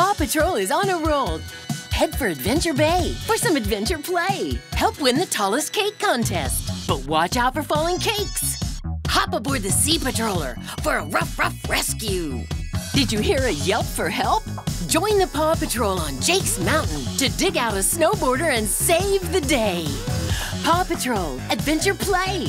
Paw Patrol is on a roll. Head for Adventure Bay for some adventure play. Help win the tallest cake contest. But watch out for falling cakes. Hop aboard the Sea Patroller for a rough, rough rescue. Did you hear a yelp for help? Join the Paw Patrol on Jake's Mountain to dig out a snowboarder and save the day. Paw Patrol Adventure Play.